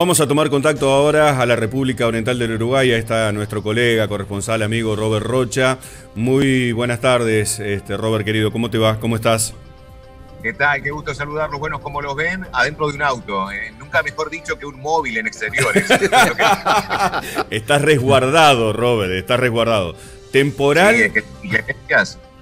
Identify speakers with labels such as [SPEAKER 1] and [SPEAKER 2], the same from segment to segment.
[SPEAKER 1] Vamos a tomar contacto ahora a la República Oriental del Uruguay. Ahí está nuestro colega, corresponsal, amigo Robert Rocha. Muy buenas tardes, este, Robert querido. ¿Cómo te va? ¿Cómo estás?
[SPEAKER 2] ¿Qué tal? Qué gusto saludarlos. Buenos como los ven, adentro de un auto. Eh, nunca mejor dicho que un móvil en exteriores.
[SPEAKER 1] estás resguardado, Robert, estás resguardado. Temporal. Sí,
[SPEAKER 2] que,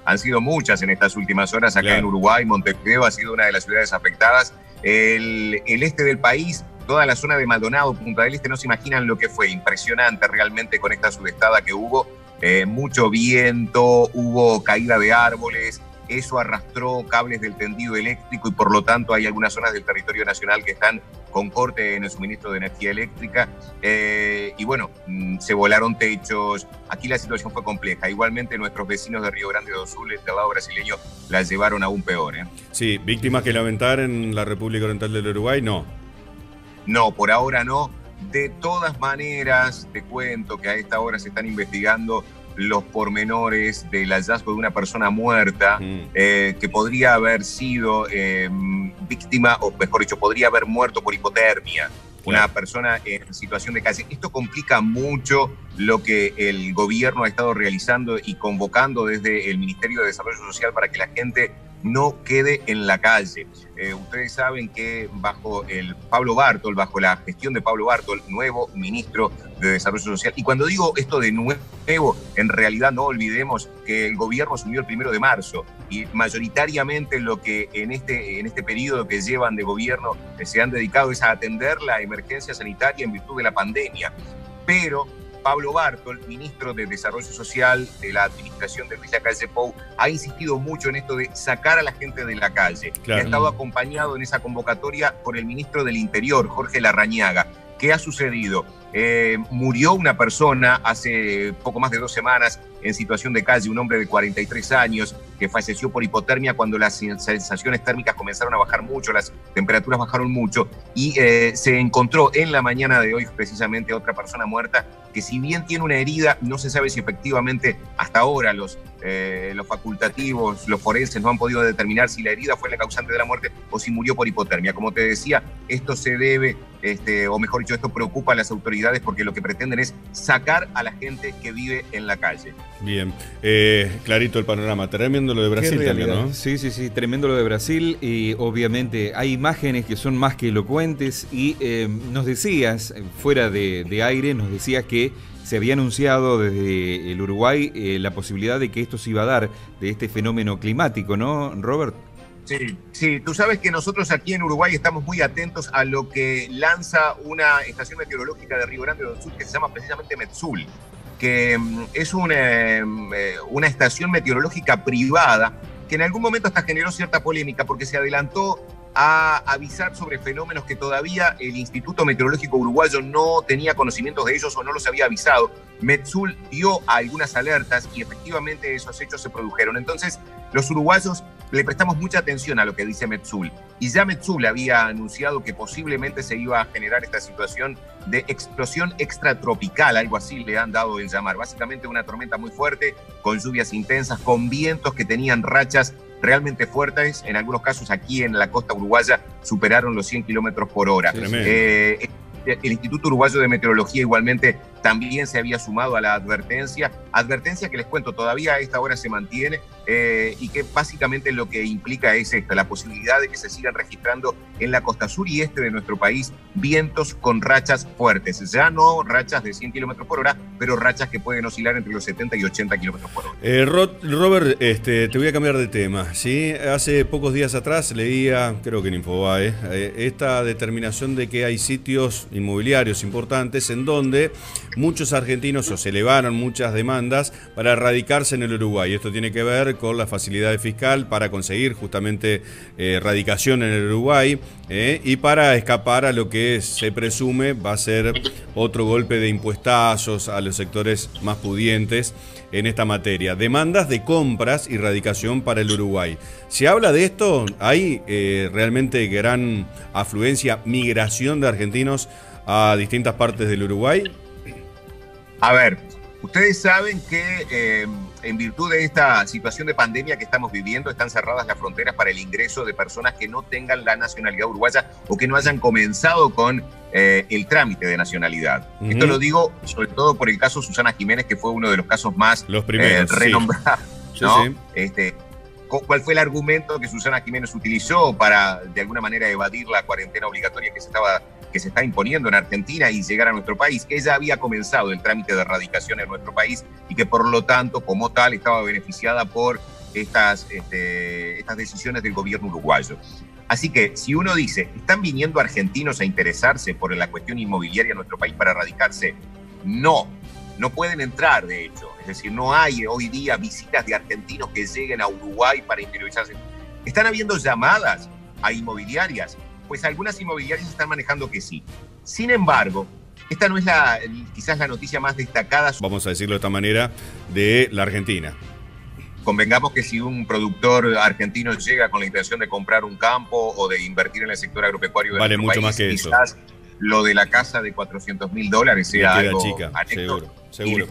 [SPEAKER 2] han sido muchas en estas últimas horas acá en Uruguay. Montevideo ha sido una de las ciudades afectadas. El, el este del país toda la zona de Maldonado, Punta del Este, no se imaginan lo que fue impresionante realmente con esta sudestada que hubo. Eh, mucho viento, hubo caída de árboles, eso arrastró cables del tendido eléctrico y por lo tanto hay algunas zonas del territorio nacional que están con corte en el suministro de energía eléctrica. Eh, y bueno, mm, se volaron techos. Aquí la situación fue compleja. Igualmente nuestros vecinos de Río Grande do Sul, del lado brasileño, la llevaron aún peor. ¿eh?
[SPEAKER 1] Sí, víctimas que lamentar en la República Oriental del Uruguay, no.
[SPEAKER 2] No, por ahora no. De todas maneras, te cuento que a esta hora se están investigando los pormenores del hallazgo de una persona muerta mm. eh, que podría haber sido em, víctima, o mejor dicho, podría haber muerto por hipotermia. Una persona en situación de calle. Esto complica mucho lo que el gobierno ha estado realizando y convocando desde el Ministerio de Desarrollo Social para que la gente no quede en la calle. Eh, ustedes saben que bajo el Pablo Bartol, bajo la gestión de Pablo Bartol, nuevo ministro de Desarrollo Social, y cuando digo esto de nuevo, en realidad no olvidemos que el gobierno asumió el primero de marzo y mayoritariamente lo que en este, en este periodo que llevan de gobierno eh, se han dedicado es a atender la emergencia sanitaria en virtud de la pandemia. Pero Pablo Bartol, ministro de Desarrollo Social de la administración de Villa Calle Pou, ha insistido mucho en esto de sacar a la gente de la calle. Ha estado acompañado en esa convocatoria por el ministro del Interior, Jorge Larrañaga. ¿Qué ha sucedido? Eh, murió una persona hace poco más de dos semanas en situación de calle, un hombre de 43 años que falleció por hipotermia cuando las sensaciones térmicas comenzaron a bajar mucho, las temperaturas bajaron mucho y eh, se encontró en la mañana de hoy precisamente otra persona muerta que si bien tiene una herida, no se sabe si efectivamente hasta ahora los, eh, los facultativos, los forenses no han podido determinar si la herida fue la causante de la muerte o si murió por hipotermia. Como te decía, esto se debe, este, o mejor dicho, esto preocupa a las autoridades porque lo que pretenden es sacar a la gente que vive en la calle.
[SPEAKER 1] Bien, eh, clarito el panorama. Tremendo lo de Brasil también, ¿no?
[SPEAKER 3] Sí, sí, sí, tremendo lo de Brasil. Y obviamente hay imágenes que son más que elocuentes. Y eh, nos decías, fuera de, aire, nos decías que se había anunciado desde el Uruguay eh, la posibilidad de que esto se iba a dar, de este fenómeno climático, ¿no, Robert?
[SPEAKER 2] Sí, sí, tú sabes que nosotros aquí en Uruguay estamos muy atentos a lo que lanza una estación meteorológica de Río Grande do Sul que se llama precisamente Metzul que mm, es una, mm, eh, una estación meteorológica privada que en algún momento hasta generó cierta polémica porque se adelantó a avisar sobre fenómenos que todavía el Instituto Meteorológico Uruguayo no tenía conocimientos de ellos o no los había avisado. Metzul dio algunas alertas y efectivamente esos hechos se produjeron. Entonces, los uruguayos le prestamos mucha atención a lo que dice Metzul. Y ya Metzul había anunciado que posiblemente se iba a generar esta situación de explosión extratropical, algo así le han dado en llamar. Básicamente una tormenta muy fuerte, con lluvias intensas, con vientos que tenían rachas realmente fuertes. En algunos casos aquí en la costa uruguaya superaron los 100 kilómetros por hora. Eh, el Instituto Uruguayo de Meteorología igualmente también se había sumado a la advertencia, advertencia que les cuento todavía a esta hora se mantiene eh, y que básicamente lo que implica es esta, la posibilidad de que se sigan registrando en la costa sur y este de nuestro país vientos con rachas fuertes, ya no rachas de 100 kilómetros por hora, pero rachas que pueden oscilar entre los 70 y 80 kilómetros por hora.
[SPEAKER 1] Eh, Robert, este, te voy a cambiar de tema. ¿sí? Hace pocos días atrás leía, creo que en Infobae, eh, esta determinación de que hay sitios inmobiliarios importantes en donde muchos argentinos o se elevaron muchas demandas para radicarse en el Uruguay. Esto tiene que ver con la facilidad fiscal para conseguir justamente eh, radicación en el Uruguay eh, y para escapar a lo que se presume va a ser otro golpe de impuestazos a los sectores más pudientes en esta materia. Demandas de compras y radicación para el Uruguay. ¿Se habla de esto? ¿Hay eh, realmente gran afluencia, migración de argentinos a distintas partes del Uruguay?
[SPEAKER 2] A ver, Ustedes saben que eh, en virtud de esta situación de pandemia que estamos viviendo, están cerradas las fronteras para el ingreso de personas que no tengan la nacionalidad uruguaya o que no hayan comenzado con eh, el trámite de nacionalidad. Esto lo digo sobre todo por el caso Susana Jiménez, que fue uno de los casos más
[SPEAKER 1] los primeros,
[SPEAKER 2] renombrados. Este, ¿Cuál fue el argumento que Susana Jiménez utilizó para, de alguna manera, evadir la cuarentena obligatoria que se estaba que se está imponiendo en Argentina y llegar a nuestro país, que ella había comenzado el trámite de erradicación en nuestro país y que por lo tanto, como tal, estaba beneficiada por estas, este, estas decisiones del gobierno uruguayo. Así que si uno dice, ¿están viniendo argentinos a interesarse por la cuestión inmobiliaria en nuestro país para radicarse? No, no pueden entrar, de hecho. Es decir, no hay hoy día visitas de argentinos que lleguen a Uruguay para interiorizarse. Están habiendo llamadas a inmobiliarias pues algunas inmobiliarias están manejando que sí. Sin embargo, esta no es la, quizás la noticia más destacada.
[SPEAKER 1] Vamos a decirlo de esta manera, de la Argentina.
[SPEAKER 2] Convengamos que si un productor argentino llega con la intención de comprar un campo o de invertir en el sector agropecuario,
[SPEAKER 1] vale mucho más que
[SPEAKER 2] quizás lo de la casa de 400 mil dólares sea algo
[SPEAKER 1] chica, seguro.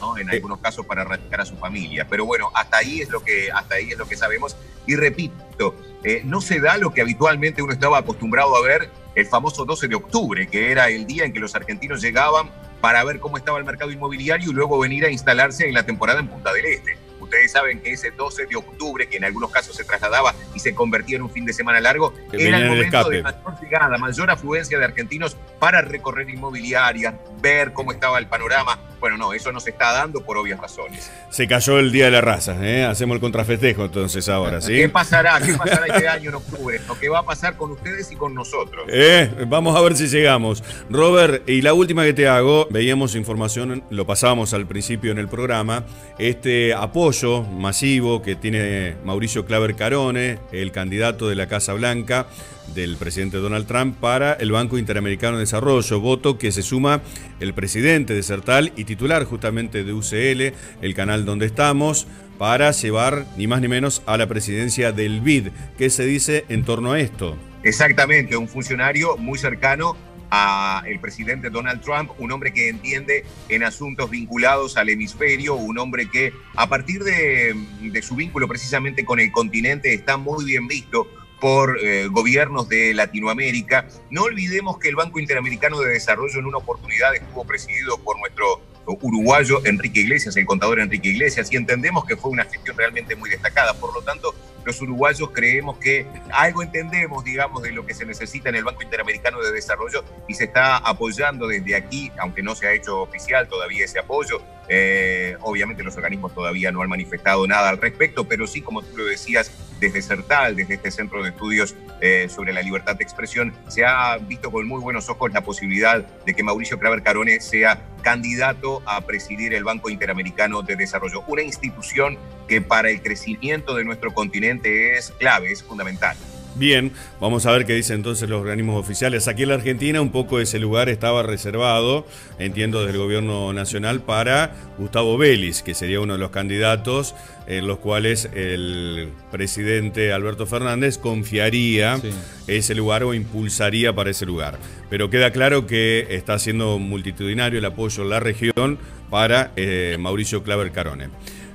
[SPEAKER 2] ¿no? En algunos casos para radicar a su familia. Pero bueno, hasta ahí es lo que, hasta ahí es lo que sabemos. Y repito, eh, no se da lo que habitualmente uno estaba acostumbrado a ver, el famoso 12 de octubre, que era el día en que los argentinos llegaban para ver cómo estaba el mercado inmobiliario y luego venir a instalarse en la temporada en Punta del Este. Ustedes saben que ese 12 de octubre, que en algunos casos se trasladaba y se convertía en un fin de semana largo, era el momento de mayor llegada, mayor afluencia de argentinos para recorrer inmobiliarias, ver cómo estaba el panorama. Bueno, no, eso no se está dando por obvias razones.
[SPEAKER 1] Se cayó el Día de la Raza, ¿eh? hacemos el contrafestejo entonces ahora, ¿sí?
[SPEAKER 2] ¿Qué pasará? ¿Qué pasará este año en octubre? Lo que va a pasar con ustedes y con nosotros.
[SPEAKER 1] Eh, vamos a ver si llegamos. Robert, y la última que te hago, veíamos información, lo pasábamos al principio en el programa, este apoyo masivo que tiene Mauricio Claver Carone, el candidato de la Casa Blanca, del presidente Donald Trump para el Banco Interamericano de Desarrollo, voto que se suma el presidente de Sertal y titular justamente de UCL, el canal donde estamos, para llevar ni más ni menos a la presidencia del BID. ¿Qué se dice en torno a esto?
[SPEAKER 2] Exactamente, un funcionario muy cercano al presidente Donald Trump, un hombre que entiende en asuntos vinculados al hemisferio, un hombre que a partir de su vínculo precisamente con el continente está muy bien visto por eh, gobiernos de Latinoamérica. No olvidemos que el Banco Interamericano de Desarrollo en una oportunidad estuvo presidido por nuestro uruguayo Enrique Iglesias, el contador Enrique Iglesias, y entendemos que fue una gestión realmente muy destacada. Por lo tanto, los uruguayos creemos que algo entendemos, digamos, de lo que se necesita en el Banco Interamericano de Desarrollo y se está apoyando desde aquí, aunque no se ha hecho oficial todavía ese apoyo. Eh, obviamente los organismos todavía no han manifestado nada al respecto, pero sí, como tú lo decías, desde CERTAL, desde este Centro de Estudios eh, sobre la Libertad de Expresión, se ha visto con muy buenos ojos la posibilidad de que Mauricio Claver Carone sea candidato a presidir el Banco Interamericano de Desarrollo, una institución que para el crecimiento de nuestro continente es clave, es fundamental.
[SPEAKER 1] Bien, vamos a ver qué dicen entonces los organismos oficiales. Aquí en la Argentina un poco ese lugar estaba reservado, entiendo, desde el gobierno nacional para Gustavo Vélez, que sería uno de los candidatos en los cuales el presidente Alberto Fernández confiaría ese lugar o impulsaría para ese lugar. Pero queda claro que está siendo multitudinario el apoyo en la región para eh, Mauricio Claver Carone.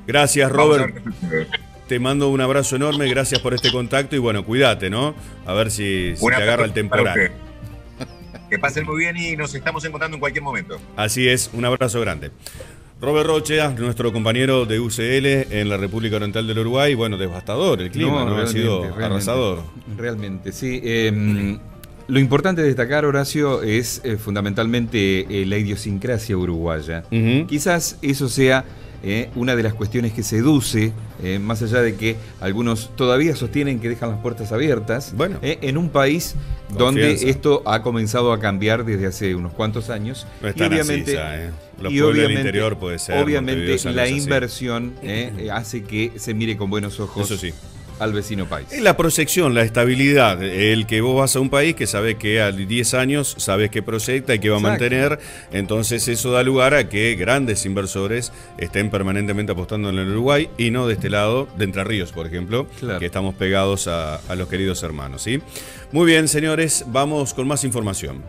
[SPEAKER 1] Gracias, Robert. Te mando un abrazo enorme, gracias por este contacto y bueno, cuídate, ¿no? A ver si, te agarra el temporal.
[SPEAKER 2] Que pasen muy bien y nos estamos encontrando en cualquier momento.
[SPEAKER 1] Así es, un abrazo grande. Robert Roche, nuestro compañero de UCL en la República Oriental del Uruguay, bueno, devastador el clima, ¿no? Ha sido arrasador.
[SPEAKER 3] Realmente, sí. Em, lo importante de destacar, Horacio, es eh, fundamentalmente eh, la idiosincrasia uruguaya. Quizás eso sea eh, una de las cuestiones que seduce, eh, más allá de que algunos todavía sostienen que dejan las puertas abiertas, bueno, eh, en un país donde esto ha comenzado a cambiar desde hace unos cuantos años.
[SPEAKER 1] y obviamente, y obviamente, interior puede ser.
[SPEAKER 3] Obviamente la inversión hace que se mire con buenos ojos.
[SPEAKER 1] Eso sí
[SPEAKER 3] al vecino país.
[SPEAKER 1] Es la proyección, la estabilidad, el que vos vas a un país que sabes que a 10 años sabes que proyecta y que va a mantener, entonces eso da lugar a que grandes inversores estén permanentemente apostando en el Uruguay y no de este lado, de Entre Ríos, por ejemplo, que estamos pegados a, a los queridos hermanos. ¿sí? Muy bien, señores, vamos con más información.